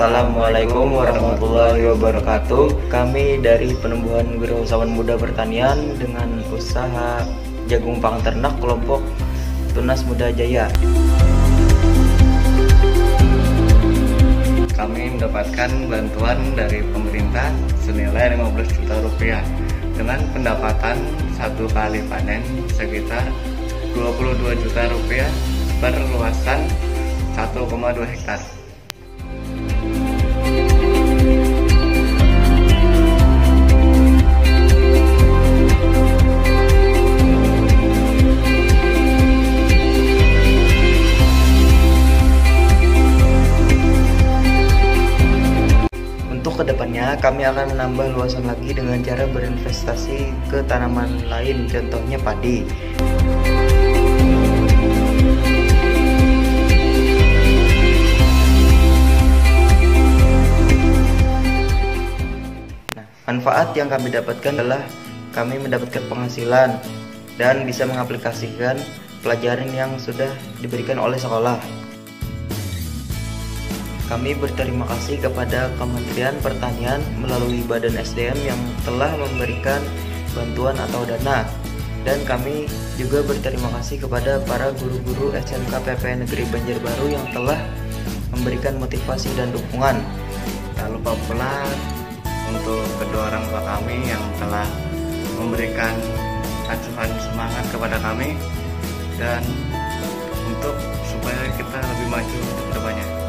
Assalamualaikum warahmatullahi wabarakatuh. Kami dari Penumbuhan Wirausahawan Muda Pertanian dengan usaha jagung pangan ternak kelompok Tunas Muda Jaya. Kami mendapatkan bantuan dari pemerintah senilai 15 juta rupiah dengan pendapatan satu kali panen sekitar 22 juta rupiah per luasan 1,2 hektar. Ke depannya, kami akan menambah luasan lagi dengan cara berinvestasi ke tanaman lain, contohnya padi. Nah, manfaat yang kami dapatkan adalah kami mendapatkan penghasilan dan bisa mengaplikasikan pelajaran yang sudah diberikan oleh sekolah. Kami berterima kasih kepada Kementerian Pertanian melalui Badan SDM yang telah memberikan bantuan atau dana. Dan kami juga berterima kasih kepada para guru-guru SMK PP Negeri Banjarbaru yang telah memberikan motivasi dan dukungan. Tak lupa pula untuk kedua orang tua kami yang telah memberikan acuan semangat kepada kami dan untuk supaya kita lebih maju untuk ke depannya.